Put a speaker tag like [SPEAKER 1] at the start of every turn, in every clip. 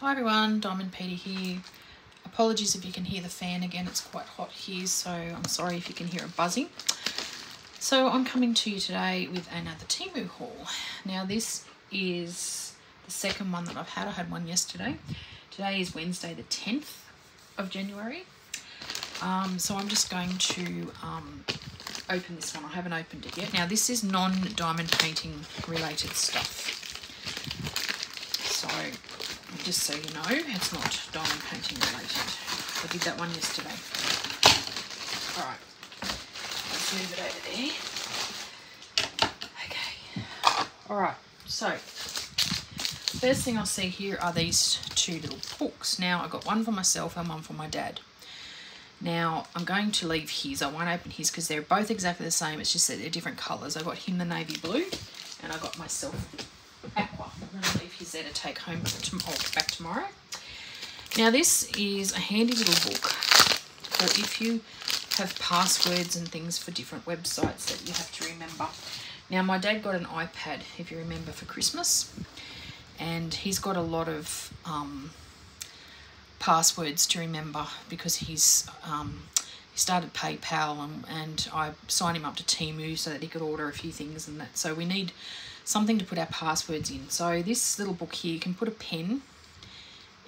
[SPEAKER 1] Hi everyone, Diamond Peta here. Apologies if you can hear the fan again, it's quite hot here, so I'm sorry if you can hear it buzzing. So I'm coming to you today with another Temu haul. Now this is the second one that I've had. I had one yesterday. Today is Wednesday the 10th of January. Um, so I'm just going to um, open this one. I haven't opened it yet. Now this is non-diamond painting related stuff. So just so you know, it's not diamond painting related. I did that one yesterday. All right let's move it over there. Okay. All right. So first thing I'll see here are these two little books. Now I've got one for myself and one for my dad. Now I'm going to leave his. I won't open his because they're both exactly the same. It's just that they're different colours. I got him the navy blue and I got myself. To there to take home oh, back tomorrow. Now this is a handy little book. So if you have passwords and things for different websites that you have to remember. Now, my dad got an iPad, if you remember, for Christmas, and he's got a lot of um, passwords to remember because he's um, he started PayPal and, and I signed him up to Temu so that he could order a few things and that. So we need something to put our passwords in. So this little book here, you can put a pen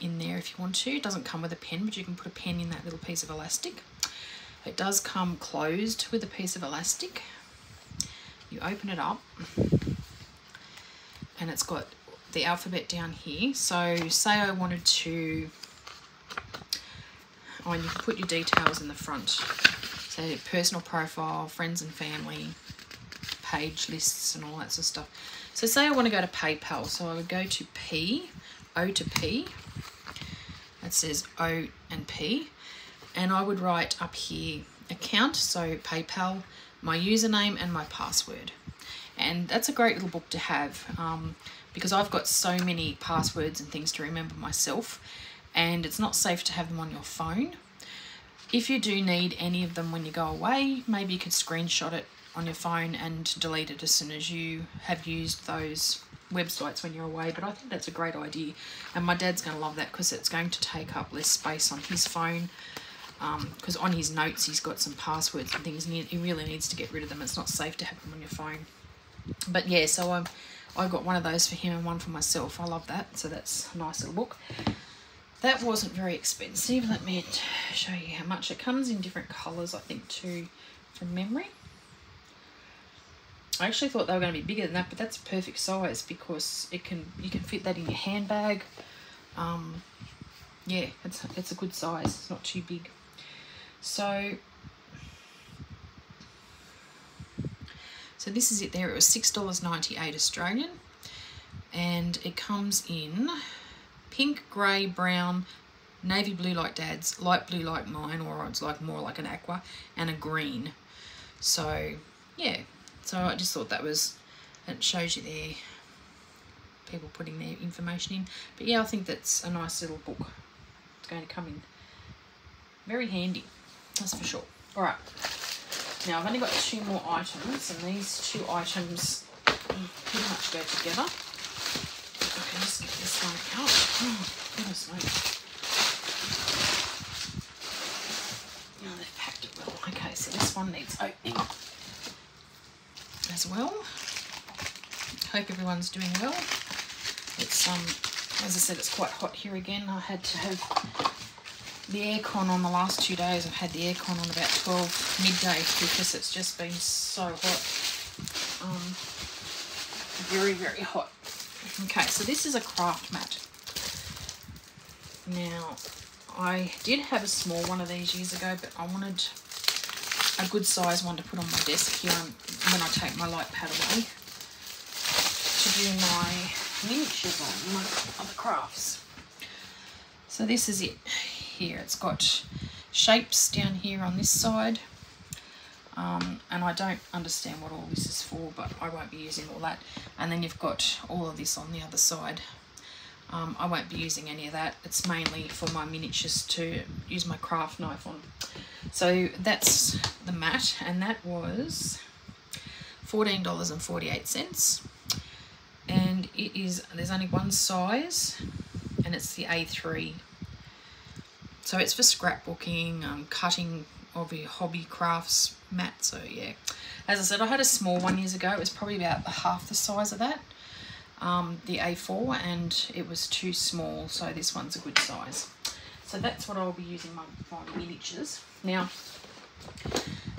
[SPEAKER 1] in there if you want to. It doesn't come with a pen, but you can put a pen in that little piece of elastic. It does come closed with a piece of elastic. You open it up and it's got the alphabet down here. So say I wanted to, oh, and you can put your details in the front. So personal profile, friends and family, page lists and all that sort of stuff. So say I want to go to PayPal. So I would go to P, O to P. That says O and P and I would write up here account, so PayPal, my username and my password. And that's a great little book to have um, because I've got so many passwords and things to remember myself and it's not safe to have them on your phone. If you do need any of them when you go away, maybe you could screenshot it on your phone and delete it as soon as you have used those websites when you're away but I think that's a great idea and my dad's going to love that because it's going to take up less space on his phone because um, on his notes he's got some passwords and things and he, really needs to get rid of them. It's not safe to have them on your phone. But yeah, so I've, I've got one of those for him and one for myself. I love that. So that's a nice little book. That wasn't very expensive. Let me show you how much. It comes in different colours, I think, too, from memory. I actually thought they were going to be bigger than that, but that's a perfect size because it can you can fit that in your handbag. Um, yeah, it's it's a good size. It's not too big. So, so this is it there. It was $6.98 Australian. And it comes in pink, grey, brown, navy blue like dad's, light blue like mine, or it's like more like an aqua, and a green. So, yeah. So I just thought that was, it shows you there, people putting their information in. But yeah, I think that's a nice little book. It's going to come in very handy. That's for sure. All right. Now I've only got two more items, and these two items pretty much go together. Okay, just get this one out. Oh, goodness me. Now they've packed it well. Okay, so this one needs opening as well. Hope everyone's doing well. It's um, as I said, it's quite hot here again. I had to have the aircon on the last two days. I've had the aircon on about 12 midday because it's just been so hot. Um, very, very hot. Okay, so this is a craft mat. Now, I did have a small one of these years ago, but I wanted a good size one to put on my desk here when I take my light pad away to do my miniatures on, my other crafts. So this is it here. It's got shapes down here on this side. Um, and I don't understand what all this is for, but I won't be using all that. And then you've got all of this on the other side. Um, I won't be using any of that. It's mainly for my miniatures to use my craft knife on. So that's the mat, and that was $14.48. And it is, there's only one size, and it's the A3. So it's for scrapbooking, um, cutting of your hobby crafts mat. So yeah, as I said, I had a small one years ago. It was probably about half the size of that, um, the A4, and it was too small. So this one's a good size. So that's what I'll be using my, my miniatures. Now,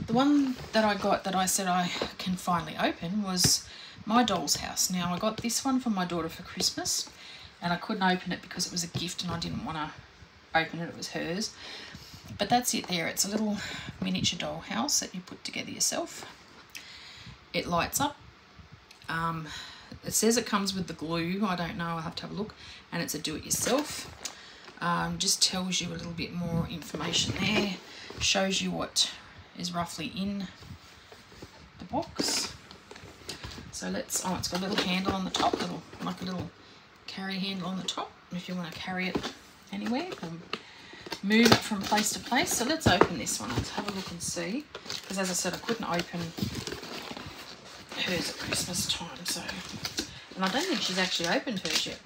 [SPEAKER 1] the one that I got that I said I can finally open was my doll's house. Now I got this one for my daughter for Christmas and I couldn't open it because it was a gift and I didn't want to open it, it was hers. But that's it there, it's a little miniature doll house that you put together yourself. It lights up. Um, it says it comes with the glue, I don't know, I'll have to have a look. And it's a do-it-yourself. Um, just tells you a little bit more information there. Shows you what is roughly in the box. So let's, oh, it's got a little handle on the top, little like a little carry handle on the top if you want to carry it anywhere. move it from place to place. So let's open this one. Let's have a look and see. Because as I said, I couldn't open hers at Christmas time. So, and I don't think she's actually opened hers yet.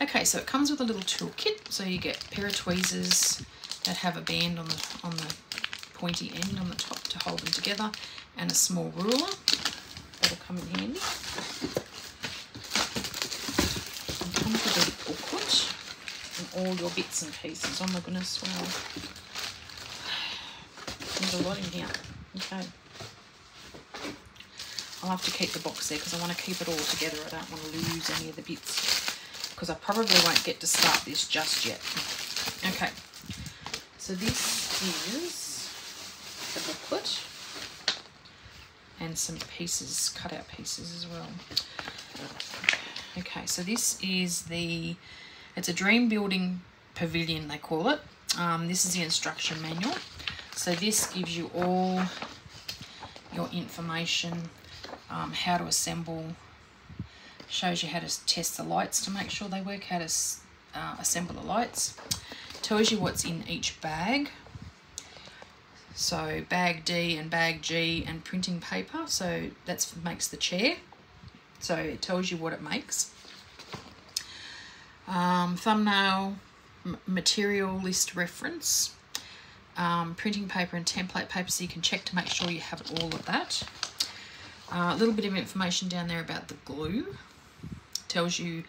[SPEAKER 1] Okay, so it comes with a little toolkit. So you get pair of tweezers that have a band on the on the pointy end on the top to hold them together, and a small ruler that'll come in handy. And comes with a booklet and all your bits and pieces. Oh my goodness, wow. There's a lot in here. Okay. I'll have to keep the box there because I want to keep it all together. I don't want to lose any of the bits because I probably won't get to start this just yet. Okay, so this is the booklet and some pieces, cut out pieces as well. Okay, so this is the, it's a dream building pavilion they call it. Um, this is the instruction manual. So this gives you all your information, um, how to assemble, shows you how to test the lights to make sure they work, how to uh, assemble the lights, tells you what's in each bag, so bag D and bag G and printing paper. So that makes the chair. So it tells you what it makes. Um, thumbnail, material list reference, um, printing paper and template paper so you can check to make sure you have all of that. Uh, a little bit of information down there about the glue. Tells you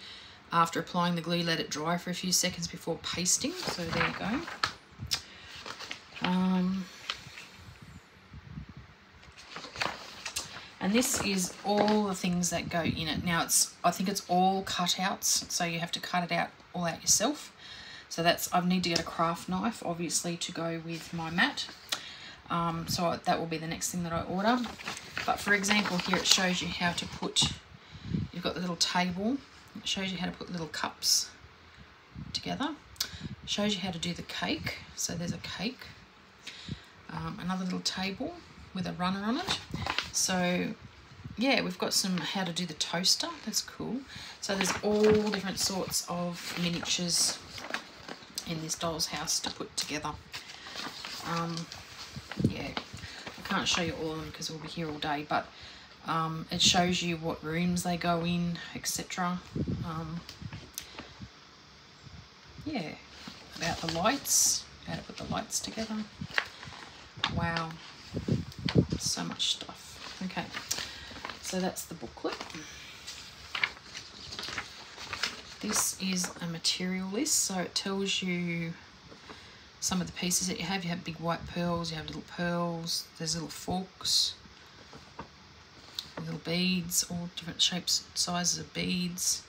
[SPEAKER 1] after applying the glue, let it dry for a few seconds before pasting. So there you go. Um, and this is all the things that go in it now it's I think it's all cutouts so you have to cut it out all out yourself so that's I need to get a craft knife obviously to go with my mat um, so that will be the next thing that I order but for example here it shows you how to put you've got the little table it shows you how to put little cups together it shows you how to do the cake so there's a cake um, another little table with a runner on it so yeah, we've got some how to do the toaster. That's cool. So there's all different sorts of miniatures in this doll's house to put together. Um, yeah, can't show you all of them because we'll be here all day, but um, it shows you what rooms they go in, etc. Um, yeah, about the lights, how to put the lights together. Wow, so much stuff. Okay, so that's the booklet. This is a material list, so it tells you some of the pieces that you have. You have big white pearls, you have little pearls, there's little forks, little beads, all different shapes, sizes of beads.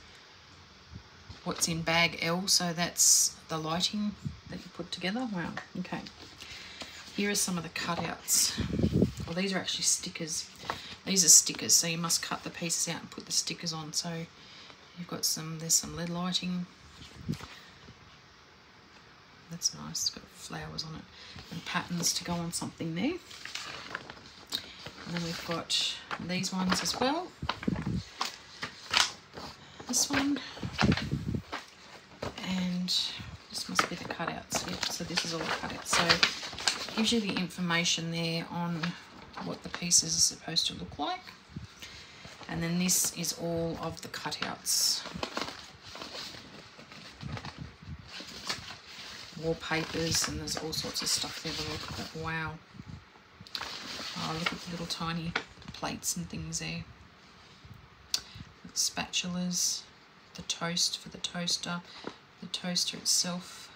[SPEAKER 1] What's in bag L, so that's the lighting that you put together. Wow, okay. Here are some of the cutouts. Well, these are actually stickers. These are stickers, so you must cut the pieces out and put the stickers on. So you've got some, there's some LED lighting. That's nice, it's got flowers on it. And patterns to go on something there. And then we've got these ones as well. This one. And this must be the cutouts. Yep, so this is all the cutouts. So it gives you the information there on what the pieces are supposed to look like. And then this is all of the cutouts. Wallpapers and there's all sorts of stuff there to look at. Wow. Oh, look at the little tiny plates and things there. The spatulas, the toast for the toaster, the toaster itself,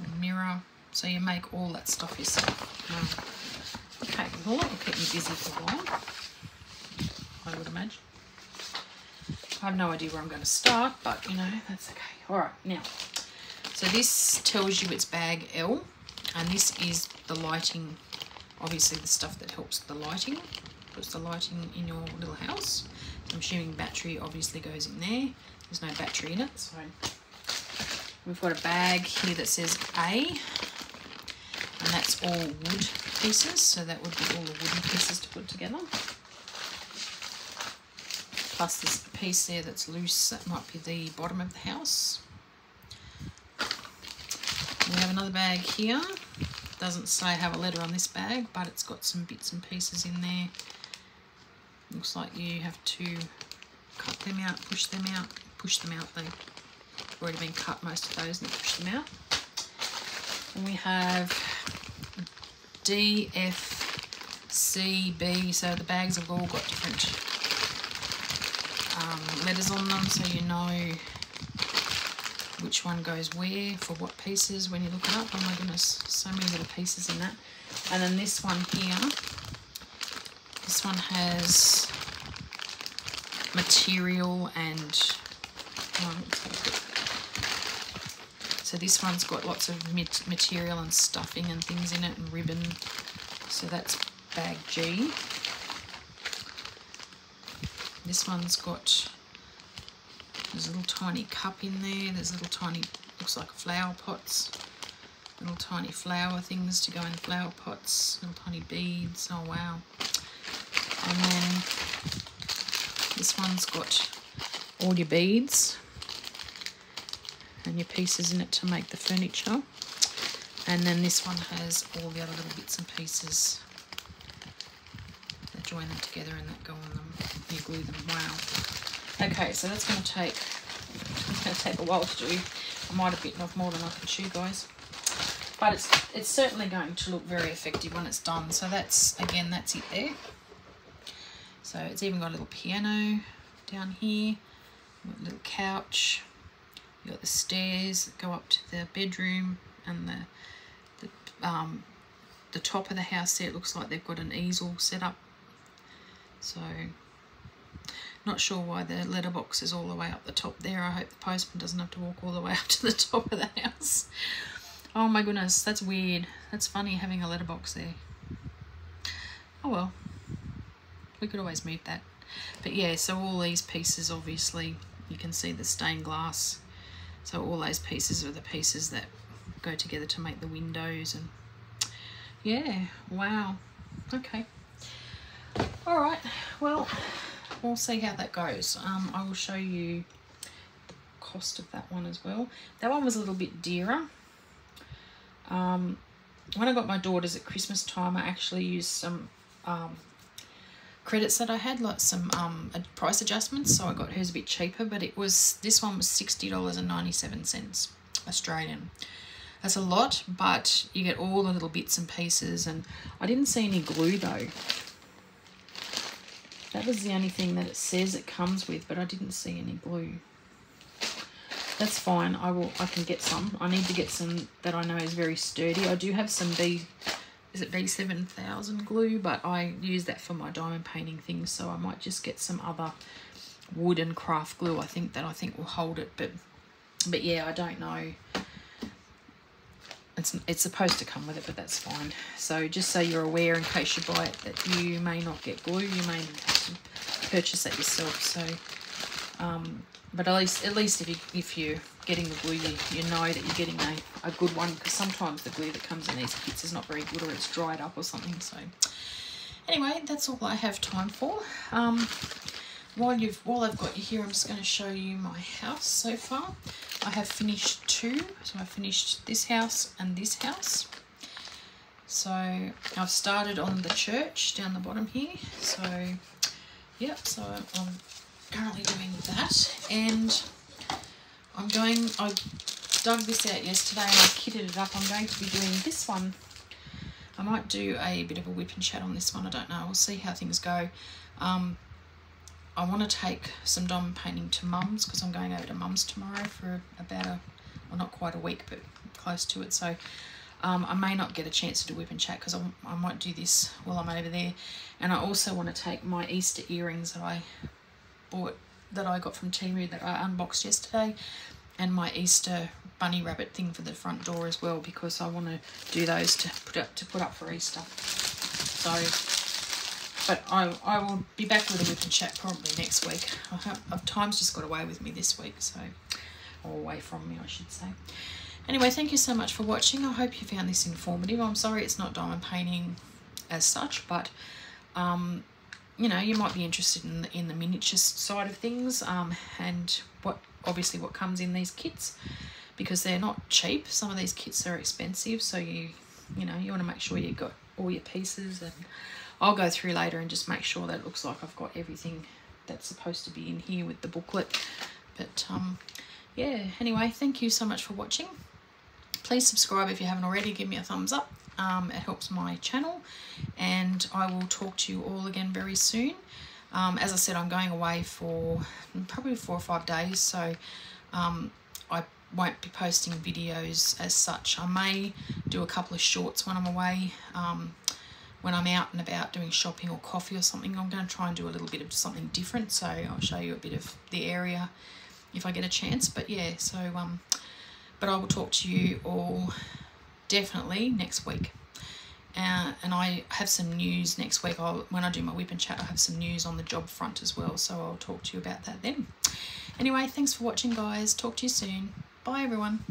[SPEAKER 1] the mirror. So you make all that stuff yourself. Wow. Okay, well that will keep me busy for a while, I would imagine. I have no idea where I'm going to start, but you know, that's okay. All right, now, so this tells you it's bag L, and this is the lighting, obviously the stuff that helps the lighting, puts the lighting in your little house. I'm assuming battery obviously goes in there. There's no battery in it, so we've got a bag here that says A, and that's all wood pieces, so that would be all the wooden pieces to put together plus this piece there that's loose, that might be the bottom of the house. We have another bag here. Doesn't say have a letter on this bag, but it's got some bits and pieces in there. Looks like you have to cut them out, push them out, push them out. They've already been cut, most of those, and push them out. And we have D, F, C, B. So the bags have all got different um, letters on them so you know which one goes where for what pieces when you look it up. Oh my goodness, so many little pieces in that. And then this one here, this one has material and so this one's got lots of material and stuffing and things in it and ribbon. So that's bag G. This one's got, there's a little tiny cup in there. There's little tiny, looks like flower pots. Little tiny flower things to go in flower pots. Little tiny beads. Oh, wow. And then this one's got all your beads and your pieces in it to make the furniture. And then this one has all the other little bits and pieces that join them together and that go on them you glue them. Wow. Okay, so that's going to take it's going to take a while to do. I might have bitten off more than I can chew, guys. But it's it's certainly going to look very effective when it's done. So that's again that's it there. So it's even got a little piano down here, little couch. You got the stairs that go up to the bedroom and the the um the top of the house there. It looks like they've got an easel set up. So not sure why the letterbox is all the way up the top there. I hope the postman doesn't have to walk all the way up to the top of the house. Oh my goodness, that's weird. That's funny having a letterbox there. Oh well, we could always move that. But yeah, so all these pieces, obviously, you can see the stained glass. So all those pieces are the pieces that go together to make the windows and yeah, wow. Okay. All right, well, we'll see how that goes. Um, I will show you the cost of that one as well. That one was a little bit dearer. Um, when I got my daughters at Christmas time, I actually used some um, credits that I had, like some um, price adjustments, so I got hers a bit cheaper, but it was, this one was $60.97 Australian. That's a lot, but you get all the little bits and pieces, and I didn't see any glue though. That was the only thing that it says it comes with, but I didn't see any glue. That's fine. I will. I can get some. I need to get some that I know is very sturdy. I do have some B. Is it B7000 glue? But I use that for my diamond painting things, so I might just get some other wood and craft glue. I think that I think will hold it, but but yeah, I don't know. It's, it's supposed to come with it, but that's fine. So just so you're aware, in case you buy it, that you may not get glue. You may have to purchase that yourself. So, um, but at least at least if you if you're getting the glue, you, you know that you're getting a, a good one because sometimes the glue that comes in these kits is not very good or it's dried up or something. So anyway, that's all I have time for. Um, while you've while I've got you here, I'm just going to show you my house so far. I have finished two, so I finished this house and this house. So I've started on the church down the bottom here. So yep, so I'm currently doing that, and I'm going. I've dug this out yesterday and I kitted it up. I'm going to be doing this one. I might do a bit of a WIP and chat on this one. I don't know. We'll see how things go. Um, I want to take some diamond painting to mum's because I'm going over to mum's tomorrow for about a, well not quite a week but close to it. So um, I may not get a chance to do WIP and chat because I, might do this while I'm over there. And I also want to take my Easter earrings that I bought, that I got from Temu that I unboxed yesterday and my Easter bunny rabbit thing for the front door as well because I want to do those to put up to put up for Easter. So, but I I will be back with a WIP and chat probably next week. I have, time's just got away with me this week, so or away from me, I should say. Anyway, thank you so much for watching. I hope you found this informative. I'm sorry it's not diamond painting as such, but um, you know, you might be interested in the, in the miniature side of things um, and what obviously what comes in these kits because they're not cheap. Some of these kits are expensive, so you you know you want to make sure you've got all your pieces and I'll go through later and just make sure that looks like I've got everything that's supposed to be in here with the booklet. But um, yeah, anyway, thank you so much for watching. Please subscribe if you haven't already. Give me a thumbs up. Um, it helps my channel. And I will talk to you all again very soon. Um, as I said, I'm going away for probably four or five days. So um, I won't be posting videos as such. I may do a couple of shorts when I'm away. Um, when I'm out and about doing shopping or coffee or something, I'm going to try and do a little bit of something different. So I'll show you a bit of the area if I get a chance. But yeah, so um, but I will talk to you all definitely next week. Uh, and I have some news next week. I'll, when I do my WIP and chat, I have some news on the job front as well. So I'll talk to you about that then. Anyway, thanks for watching, guys. Talk to you soon. Bye, everyone.